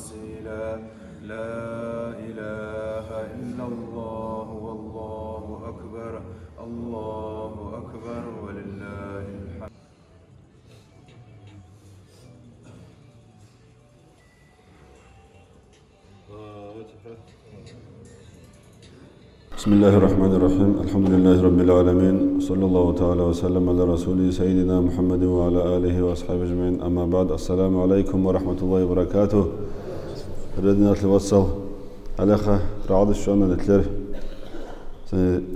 وأصيلا لا إله إلا الله والله أكبر. الله أكبر ولله الحمد. بسم الله الرحمن الرحيم. الحمد لله رب العالمين. صلى الله تعالى وسلم على رسوله سيدنا محمد وعلى آله وأصحابه أجمعين. أما بعد السلام عليكم ورحمة الله وبركاته. ردنا توصل عليك رعاد الشؤون نتلر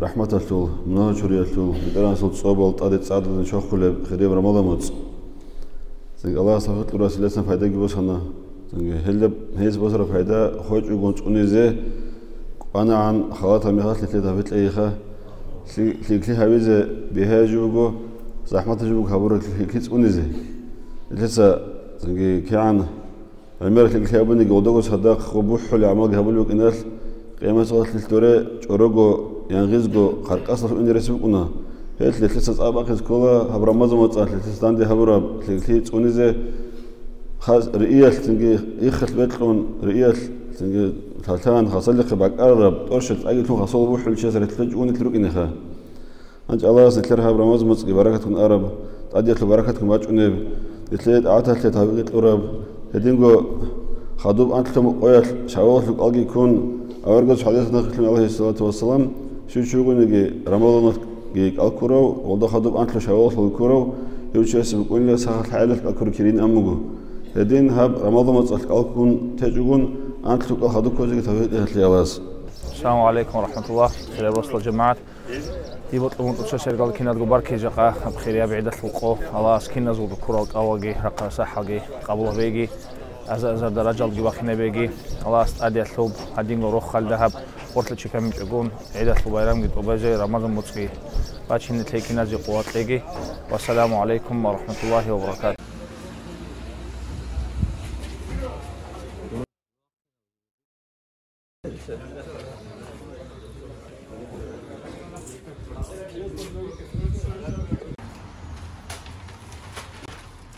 رحمة الله منه شرية الله بدران صوت صوب والطادة سعادة نشوخ كل خريب رمضان موت. الله صفت له رسول الله فايدة جبوس هنا هل هيز بصر فايدة. خوش وقنص ونزه أنا عن خواطر ميخاس لتلي دافت ليخا لكلي هاويزة بها جوجو زحمة جوجو خبرك لكيس أونيزة لسه تنجي كيان عمر لكلي هابوني جودوغو صدق خبوح حلي عمال جهبول بك إنال قيمة صوت للتوري جوروغو ينغيزغو خرقاس رسول إني رسول قنا هيت لسه صعب أخذ كولا هبرا مزم وتصال لسه داندي هبرا لكلي أونيزة خاص رئيس تنجي يخل بيتلون رئيس تنجي تالتان خاصل لك بعد أرب أرشد أي تون خاصل بوح الشيء تلج ونك تروك إنها أنت الله سنتلرها برمز مصقي بركتكم أرب تأديت بركتكم باج ونب يتليد أعتها تليد هابقيت أرب هدينغو خادوب أنت تم قويت شعوات لك ألقي يكون أورجز حديثنا خلنا عليه الصلاة والسلام شو شو نجي رمضان جيك الكرو وضع خادوب أنت شعوات لك الكرو يوشي اسم كل سهل حالك الكرو كرين أمجو هدين هاب رمضان مصقي الكون تجون أنت تقول هذا كوزي توحيد أهل يواز السلام عليكم ورحمة الله خير وصل الجماعة дилотла мутушашаргал кинадгу баркежаха абхирия беъдатлуқо ала аскиназуду куралкаваги рақасаҳаги қаблавеги азазардараҷалги вахинебеги ала астадиатлуб ҳадингорух халдаҳаб ортла чипамичугун эъдатлу байрамги тубаже рамазан муцги бачинитли кинази қуватлеги вассаламу алайкум ва раҳматуллаҳи ва баракату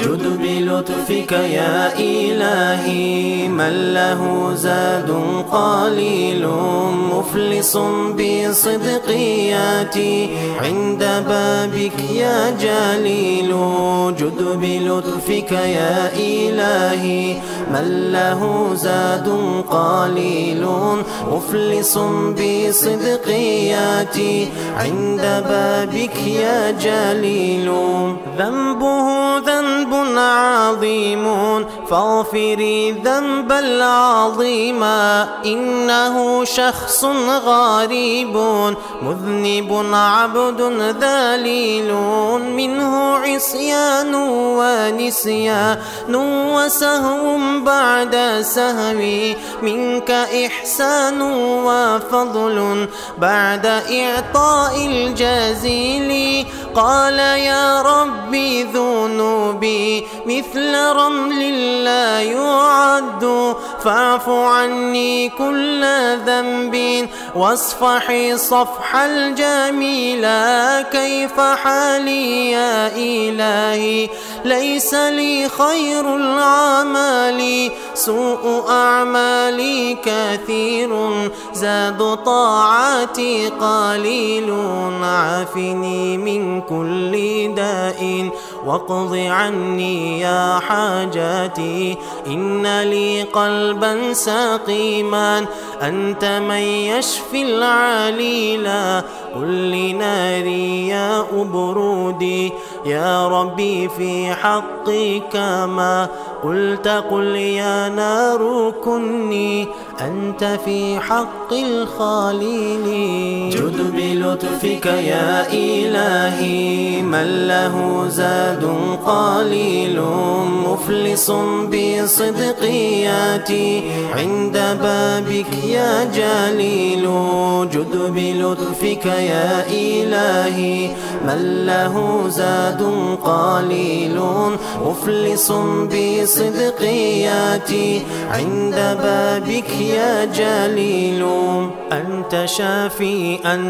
جد بلطفك يا إلهي من له زاد قليل مفلس بصدقياتي عند بابك يا جليل جد بلطفك يا إلهي من له زاد قليل مفلس بصدقياتي عند بابك يا جليل ذنبه ذنب عظيم. فاغفري ذنب العظيم. إنه شخص غريب. مذنب عبد ذليل. منه عصيان ونسيان. وسهو بعد سهو. منك إحسان وفضل. بعد إعطاء الجزيل. قال يا ربي ذنوبي مثل رمل لا يعد. فاعف عني كل ذنب واصفحي صفح الجميل كيف حالي يا إلهي؟ ليس لي خير العمال سوء أعمالي كثير. زاد طاعتي قليل. عافني من كل داء. واقض عني يا حاجاتي. إن لي قلبا سقيما أنت من يشفي العليلا قل لناري يا أبرودي. يا ربي في حقك ما. قلت قل يا نار كني. أنت في حق الخليل. بلطفك يا إلهي من له زاد قليل مفلس بصدقياتي عند بابك يا جليل جد بلطفك يا إلهي من له زاد قليل مفلس بصدقياتي عند بابك يا جليل أنت شافي أنت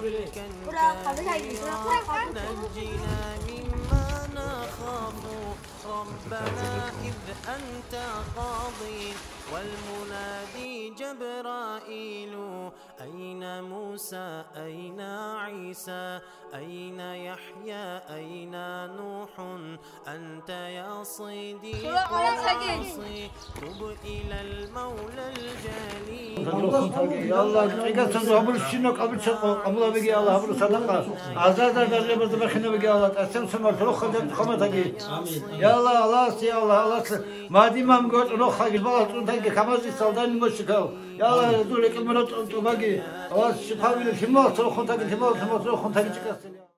لنا ملكا نجينا مما نخاف ربنا إذ أنت قاضي والمنادي جبرائيل أين موسى أين عيسى أين يحيى أين نوح أنت يا صيدي تب إلى المولى الجليل يا ელა ალას ელა ალას მადიმამ გოწნო ხაგი ბალა წუნთაკი ხამაზი სალდანი მოშიკავ ელა ზული კმრო წუნთაკი ალას შიფავილი ხიმო ხონთაკი ხიმო ხონთაკი ჩიკასელი